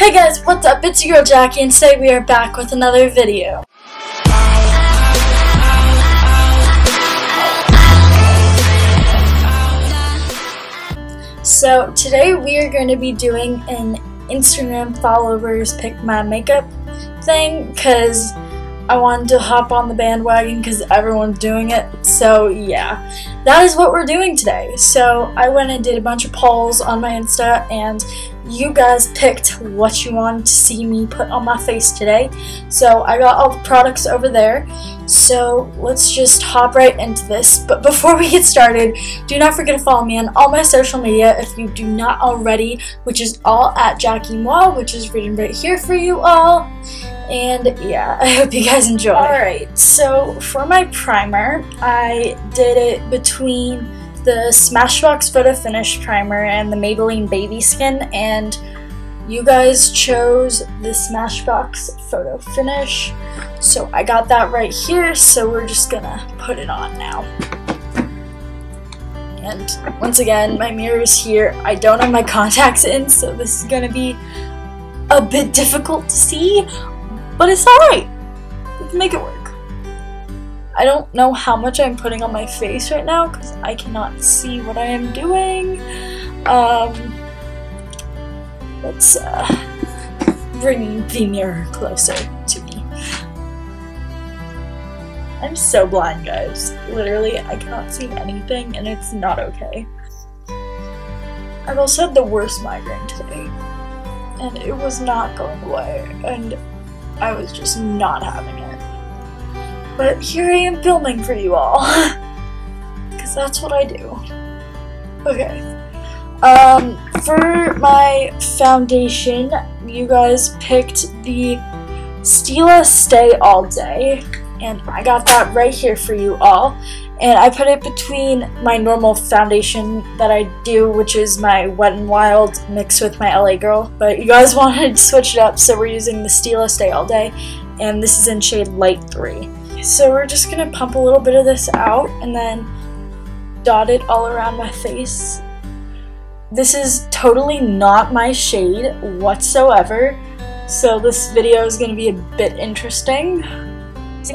Hey guys, what's up? It's your girl Jackie and today we are back with another video. So today we are going to be doing an Instagram followers pick my makeup thing because I wanted to hop on the bandwagon because everyone's doing it. So yeah, that is what we're doing today. So I went and did a bunch of polls on my Insta and you guys picked what you wanted to see me put on my face today. So I got all the products over there. So let's just hop right into this. But before we get started, do not forget to follow me on all my social media if you do not already, which is all at JackieeMuah, which is written right here for you all. And yeah, I hope you guys enjoy. Alright, so for my primer, I did it between the Smashbox Photo Finish Primer and the Maybelline Baby Skin, and you guys chose the Smashbox Photo Finish. So I got that right here, so we're just gonna put it on now. And once again, my mirror is here. I don't have my contacts in, so this is gonna be a bit difficult to see, but it's alright. Can make it work. I don't know how much I'm putting on my face right now because I cannot see what I am doing. Um, let's uh, bring the mirror closer to me. I'm so blind, guys. Literally, I cannot see anything and it's not okay. I've also had the worst migraine today and it was not going away and I was just not having it. But here I am filming for you all. Because that's what I do. Okay. Um, for my foundation, you guys picked the Stila Stay All Day. And I got that right here for you all. And I put it between my normal foundation that I do, which is my Wet n Wild mixed with my LA Girl. But you guys wanted to switch it up, so we're using the Stila Stay All Day. And this is in shade Light 3. So we're just to pump a little bit of this out and then dot it all around my face. This is totally not my shade whatsoever. So this video is to be a bit interesting. It's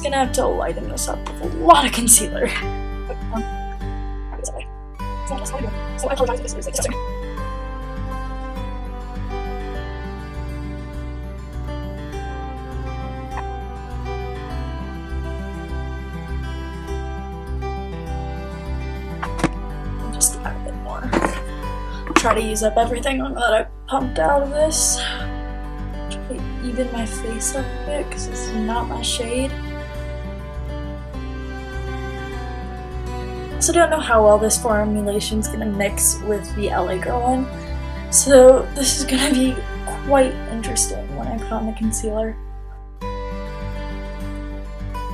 gonna have to lighten this up with a lot of concealer. So I apologize if this is use up everything that I pumped out of this. Try to even my face up a bit because this is not my shade. also don't know how well this formulation is going to mix with the LA Girl one. So this is going to be quite interesting when I put on the concealer.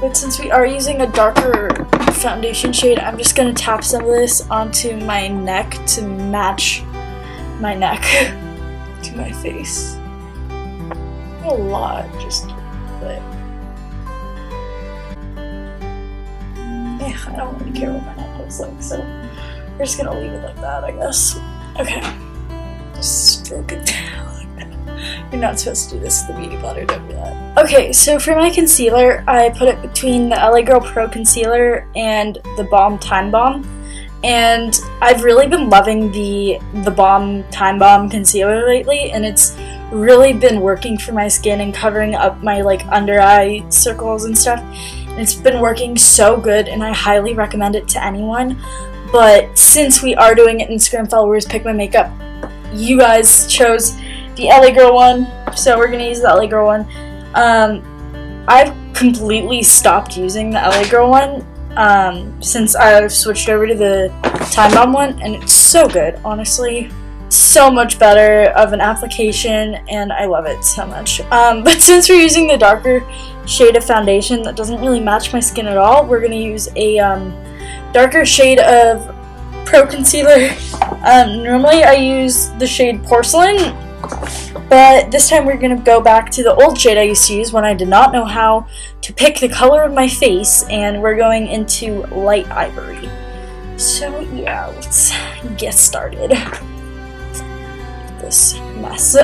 But since we are using a darker foundation shade, I'm just going to tap some of this onto my neck to match my neck to my face. a lot, just a bit. Yeah, I don't really care what my neck looks like, so we're just gonna leave it like that, I guess. Okay. Just stroke it down You're not supposed to do this with the beauty blender, don't do that. Okay, so for my concealer, I put it between the LA Girl Pro Concealer and the Balm Time Bomb. And I've really been loving the the Balm Time Bomb concealer lately, and it's really been working for my skin and covering up my like under eye circles and stuff. and It's been working so good and I highly recommend it to anyone. But since we are doing it Instagram followers pick my makeup, you guys chose the LA Girl one, so we're gonna use the LA Girl one. Um, I've completely stopped using the LA Girl one um, since I've switched over to the Time Bomb one, and it's so good, honestly. So much better of an application, and I love it so much. Um, but since we're using the darker shade of foundation that doesn't really match my skin at all, we're going to use a um, darker shade of Pro Concealer. Um, normally I use the shade Porcelain, but this time we're going to go back to the old shade I used to use when I did not know how to pick the color of my face, and we're going into Light Ivory. So yeah, let's get started. This mess.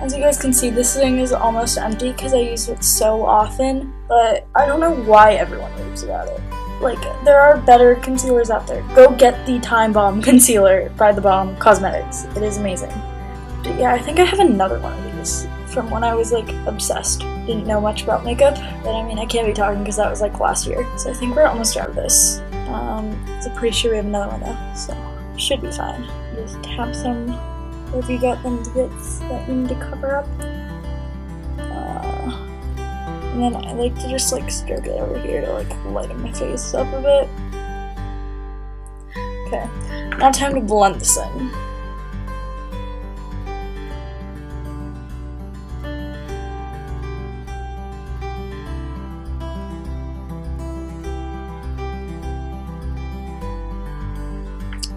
As you guys can see, this thing is almost empty because I use it so often, but I don't know why everyone raves about it. Like, there are better concealers out there. Go get the Time Bomb Concealer by The Balm Cosmetics. It is amazing. But yeah, I think I have another one of these from when I was like obsessed. Didn't know much about makeup, but I mean, I can't be talking because that was like last year. So I think we're almost out of this. Um, so pretty sure we have another one though, so should be fine. Just tap some wherever you got them bits that you need to cover up. And then I like to just like stroke it over here to like lighten my face up a bit. Okay, now time to blend this in.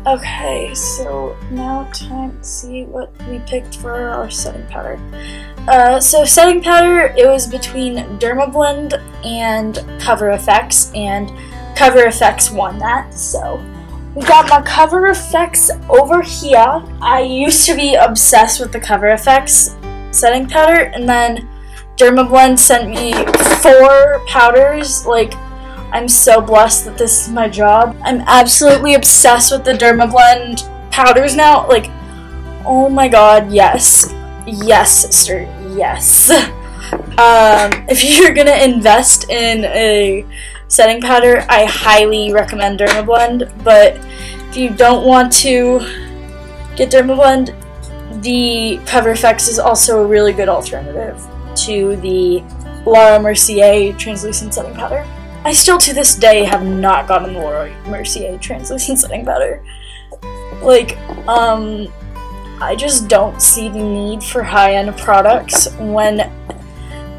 Okay, so now time to see what we picked for our setting powder. Uh, so setting powder, it was between Dermablend and Cover FX, and Cover FX won that, so we got my Cover FX over here. I used to be obsessed with the Cover FX setting powder, and then Dermablend sent me four powders, like I'm so blessed that this is my job. I'm absolutely obsessed with the Dermablend powders now. Like, oh my god, yes. Yes, sister, yes. um, if you're gonna invest in a setting powder, I highly recommend Dermablend, but if you don't want to get Dermablend, the Cover FX is also a really good alternative to the Laura Mercier translucent setting powder. I still to this day have not gotten the Laura Mercier translucent setting powder. Like, um, I just don't see the need for high-end products when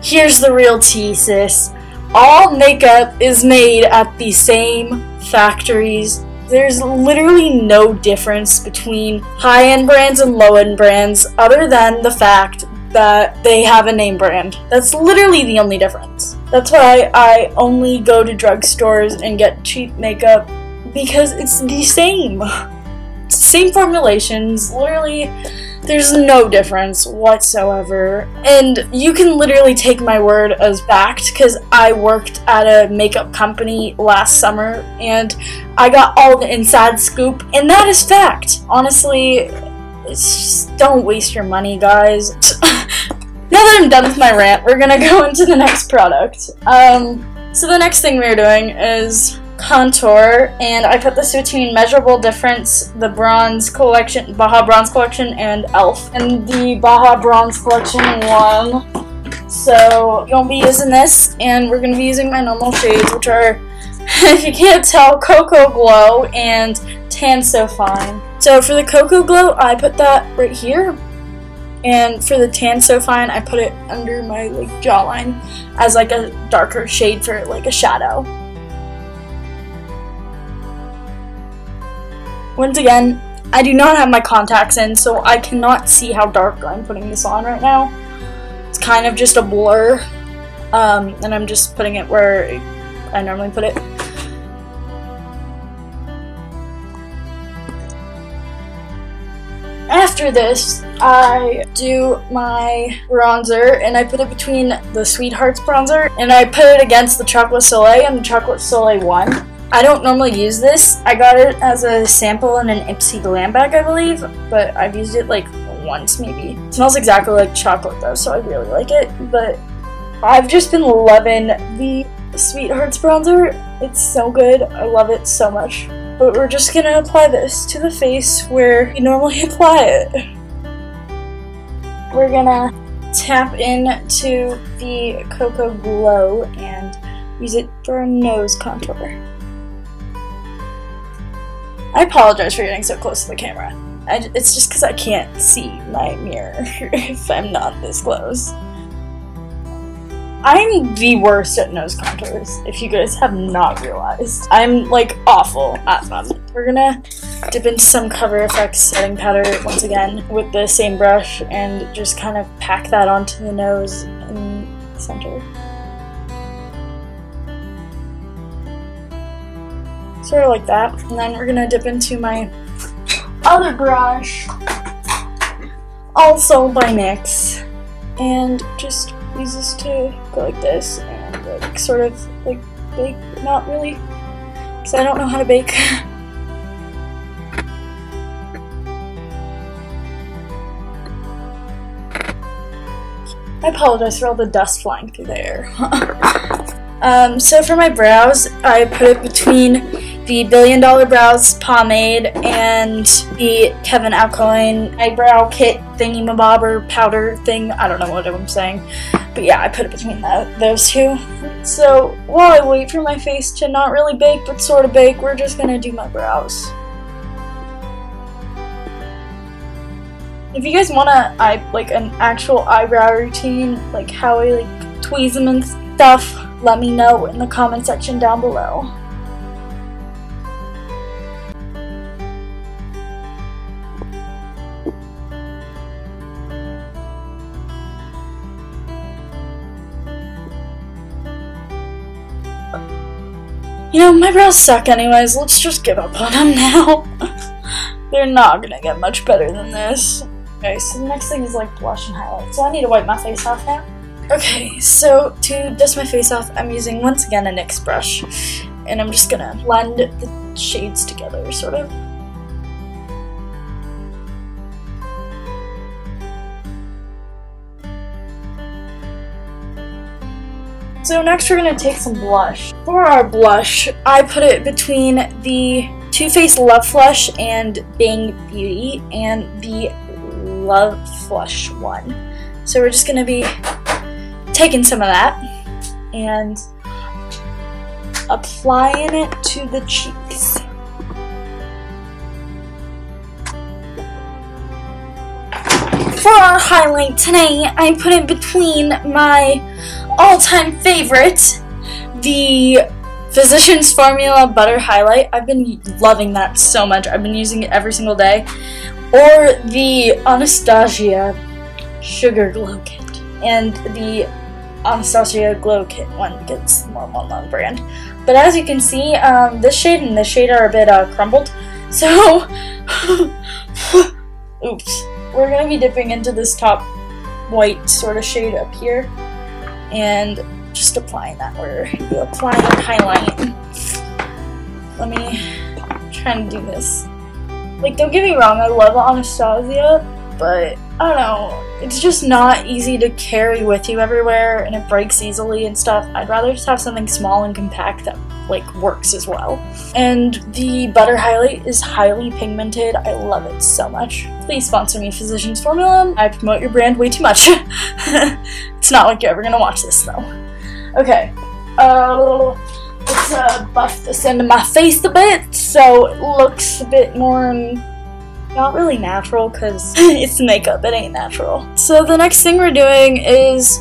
here's the real tea, sis. All makeup is made at the same factories. There's literally no difference between high-end brands and low-end brands other than the fact that they have a name brand. That's literally the only difference. That's why I only go to drugstores and get cheap makeup because it's the same. Same formulations, literally, there's no difference whatsoever. And you can literally take my word as fact because I worked at a makeup company last summer and I got all the inside scoop, and that is fact. Honestly, just don't waste your money, guys. now that I'm done with my rant, we're gonna go into the next product. Um, so the next thing we're doing is contour, and I put this between Measurable Difference, the Bronze Collection, Baja Bronze Collection, and e.l.f. And the Baja Bronze Collection won. So, you won't be using this, and we're gonna be using my normal shades, which are, if you can't tell, Cocoa Glow and Tan So Fine. So for the Cocoa Glow, I put that right here. And for the Tan So Fine, I put it under my like jawline as like a darker shade for like a shadow. Once again, I do not have my contacts in, so I cannot see how dark I'm putting this on right now. It's kind of just a blur, um, and I'm just putting it where I normally put it. After this, I do my bronzer and I put it between the Sweethearts bronzer and I put it against the Chocolate Soleil and the Chocolate Soleil 1. I don't normally use this. I got it as a sample in an Ipsy Glam bag, I believe, but I've used it like once maybe. It smells exactly like chocolate though, so I really like it, but I've just been loving the Sweethearts bronzer. It's so good. I love it so much. But we're just gonna apply this to the face where you normally apply it. We're gonna tap into the Cocoa Glow and use it for a nose contour. I apologize for getting so close to the camera. I, it's just because I can't see my mirror if I'm not this close. I'm the worst at nose contours, if you guys have not realized. I'm like awful at them. We're gonna dip into some Cover FX setting powder once again with the same brush and just kind of pack that onto the nose in the center. sort of like that. And then we're gonna dip into my other brush, also by NYX, and just use this to go like this and like sort of like bake, not really, because I don't know how to bake. I apologize for all the dust flying through the air. um, so for my brows, I put it between the Billion Dollar Brows pomade and the Kevyn Aucoin eyebrow kit thingy mabobber powder thing. I don't know what I'm saying. But yeah, I put it between that, those two. So while I wait for my face to not really bake but sort of bake, we're just gonna do my brows. If you guys want I like an actual eyebrow routine, like how I like tweeze them and stuff, let me know in the comment section down below. You know, my brows suck anyways, let's just give up on them now. They're not gonna get much better than this. Okay, so the next thing is like blush and highlight. So I need to wipe my face off now. Okay, so to dust my face off, I'm using once again a NYX brush. And I'm just gonna blend the shades together, sort of. So next we're gonna take some blush. For our blush, I put it between the Too Faced Love Flush and Bang Beauty and the Love Flush one. So we're just going to be taking some of that and applying it to the cheeks. For our highlight today, I put it between my all-time favorite, the Physicians Formula Butter Highlight. I've been loving that so much. I've been using it every single day or the Anastasia Sugar Glow Kit and the Anastasia Glow Kit one gets more well-known brand. But as you can see, um, this shade and this shade are a bit uh, crumbled. So, oops. We're going to be dipping into this top white sort of shade up here and just applying that where you apply the highlight. Let me try and do this. Like, don't get me wrong, I love Anastasia, but I don't know, it's just not easy to carry with you everywhere and it breaks easily and stuff. I'd rather just have something small and compact that like works as well. And the butter highlight is highly pigmented. I love it so much. Please sponsor me, Physicians Formula. I promote your brand way too much. it's not like you're ever gonna watch this though. Okay. Uh, let's uh, buff this into my face a bit so it looks a bit more not really natural because it's makeup, it ain't natural. So the next thing we're doing is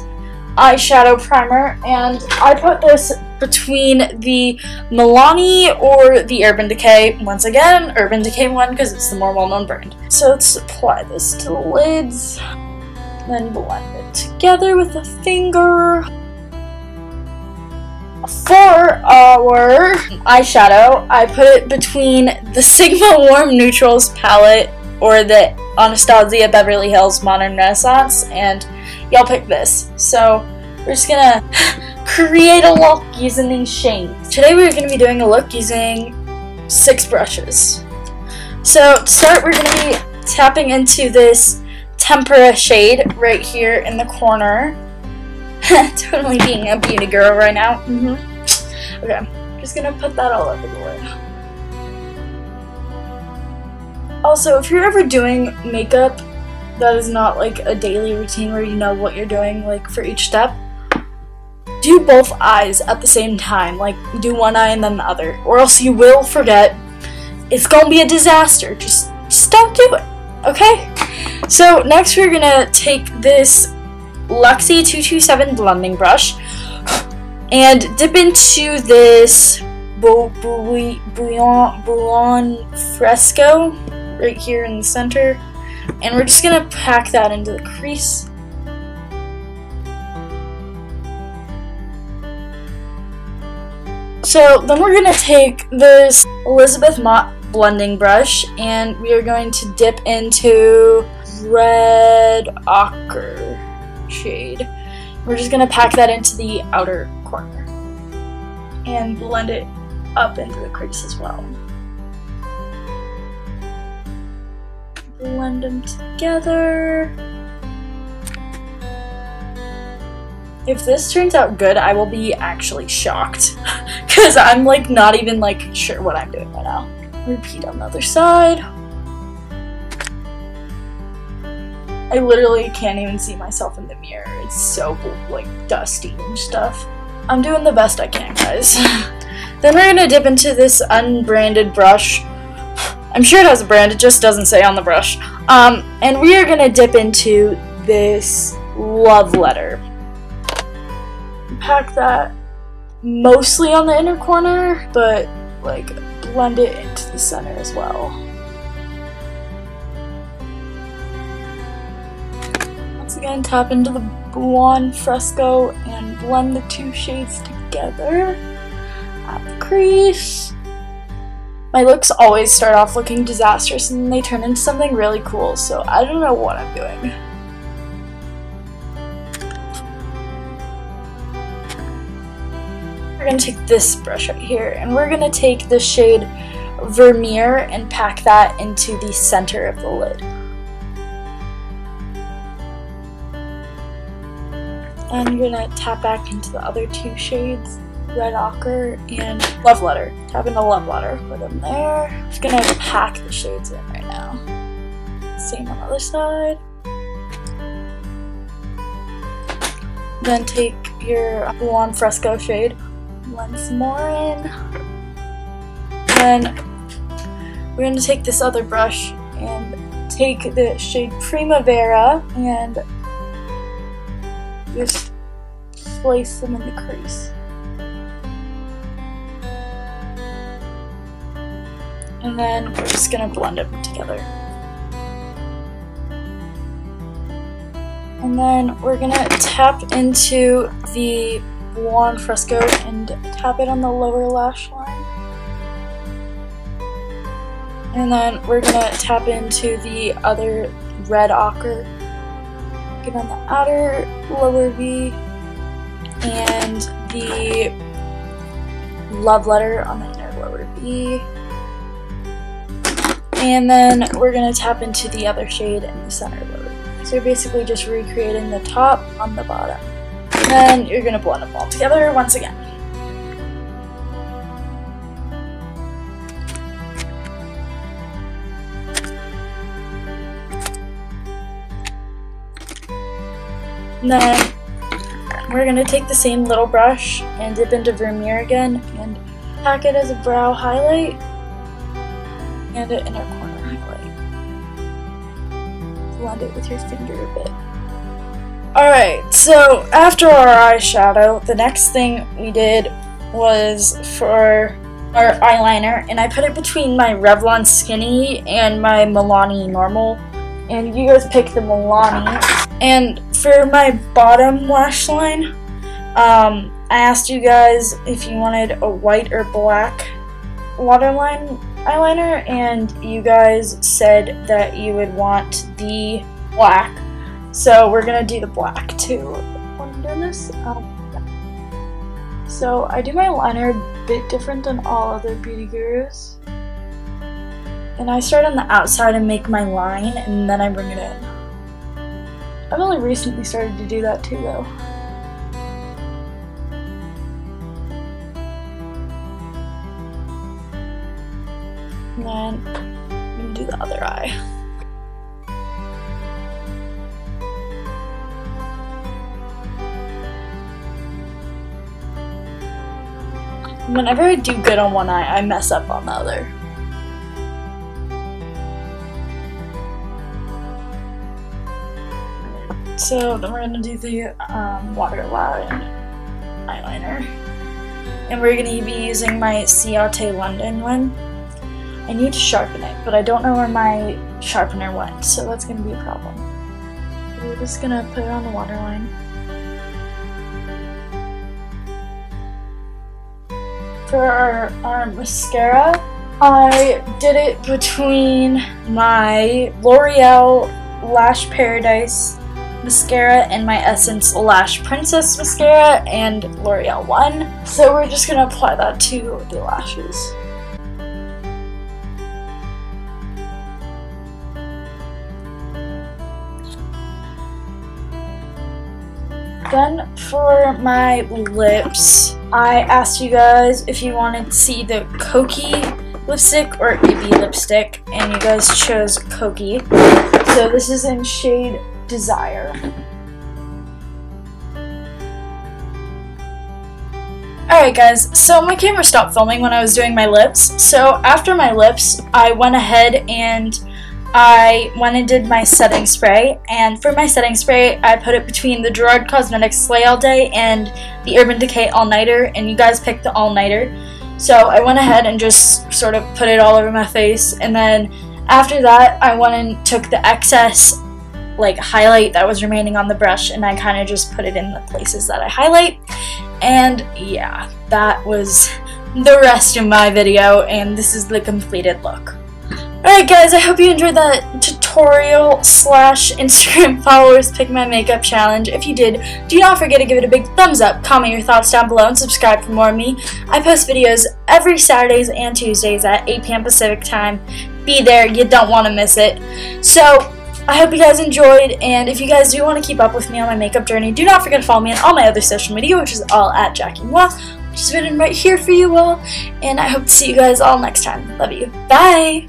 eyeshadow primer and I put this between the Milani or the Urban Decay. Once again, Urban Decay one because it's the more well-known brand. So let's apply this to the lids, then blend it together with a finger. For our eyeshadow, I put it between the Sigma Warm Neutrals palette or the Anastasia Beverly Hills Modern Renaissance, and y'all pick this. So we're just gonna create a look using these shades. Today we're gonna be doing a look using six brushes. So to start, we're gonna be tapping into this tempera shade right here in the corner. totally being a beauty girl right now. Mm -hmm. Okay, just gonna put that all over the lid. Also, if you're ever doing makeup that is not like a daily routine where you know what you're doing like for each step, do both eyes at the same time. Like, do one eye and then the other, or else you will forget. It's gonna be a disaster. Just, just don't do it, okay? So next we're gonna take this Luxie 227 blending brush and dip into this Buon, Buon Fresco right here in the center. And we're just going to pack that into the crease. So then we're gonna take this Elizabeth Mott blending brush and we are going to dip into red ochre shade. We're just gonna pack that into the outer corner and blend it up into the crease as well. Blend them together. If this turns out good, I will be actually shocked. Because I'm like not even like sure what I'm doing right now. Repeat on the other side. I literally can't even see myself in the mirror. It's so like dusty and stuff. I'm doing the best I can, guys. then we're gonna dip into this unbranded brush. I'm sure it has a brand, it just doesn't say on the brush. Um, and we are gonna dip into this love letter. Pack that mostly on the inner corner, but like blend it into the center as well. Again, tap into the Buon Fresco and blend the two shades together at the crease. My looks always start off looking disastrous and then they turn into something really cool, so I don't know what I'm doing. We're gonna take this brush right here and we're gonna take the shade Vermeer and pack that into the center of the lid. You're gonna tap back into the other two shades, Red Ochre and Love Letter. Tap into Love Letter, put them there. Just gonna pack the shades in right now. Same on the other side. Then take your Buon Fresco shade, some more in. Then we're gonna take this other brush and take the shade Primavera and just place them in the crease. And then we're just gonna blend them together. And then we're gonna tap into the Buon Fresco and tap it on the lower lash line. And then we're gonna tap into the other red ochre. Get on the outer lower V and the love letter on the inner lower V. And then we're gonna tap into the other shade in the center lower V. So you're basically just recreating the top on the bottom. And then you're gonna blend them all together once again. And then we're going to take the same little brush and dip into Vermeer again and pack it as a brow highlight and an inner corner highlight. Blend it with your finger a bit. Alright, so after our eyeshadow, the next thing we did was for our eyeliner, and I put it between my Revlon Skinny and my Milani Normal, and you guys pick the Milani. And for my bottom lash line, um, I asked you guys if you wanted a white or black waterline eyeliner, and you guys said that you would want the black. So we're gonna do the black too. When I'm doing this, um, so I do my liner a bit different than all other beauty gurus. And I start on the outside and make my line, and then I bring it in. I've only recently started to do that too, though. And then I'm gonna do the other eye. Whenever I do good on one eye, I mess up on the other. So then we're gonna do the um, waterline eyeliner. And we're gonna be using my Ciate London one. I need to sharpen it, but I don't know where my sharpener went, so that's gonna be a problem. We're just gonna put it on the waterline. for our, our mascara, I did it between my L'Oreal Lash Paradise mascara and my Essence Lash Princess mascara and L'Oreal one. So we're just going to apply that to the lashes. Then for my lips, I asked you guys if you wanted to see the Kokie lipstick or AB lipstick, and you guys chose Kokie. So this is in shade Desire. Alright guys, so my camera stopped filming when I was doing my lips, so after my lips, I went ahead and I went and did my setting spray, and for my setting spray, I put it between the Gerard Cosmetics Slay All Day and the Urban Decay All Nighter, and you guys picked the All Nighter. So I went ahead and just sort of put it all over my face, and then after that, I went and took the excess like highlight that was remaining on the brush, and I kind of just put it in the places that I highlight. And yeah, that was the rest of my video, and this is the completed look. Alright guys, I hope you enjoyed that tutorial slash Instagram followers pick my makeup challenge. If you did, do not forget to give it a big thumbs up, comment your thoughts down below, and subscribe for more of me. I post videos every Saturdays and Tuesdays at 8 p.m. Pacific time. Be there, you don't want to miss it. So, I hope you guys enjoyed, and if you guys do want to keep up with me on my makeup journey, do not forget to follow me on all my other social media, which is all at JackieeMuah, which is written right here for you all, and I hope to see you guys all next time. Love you. Bye!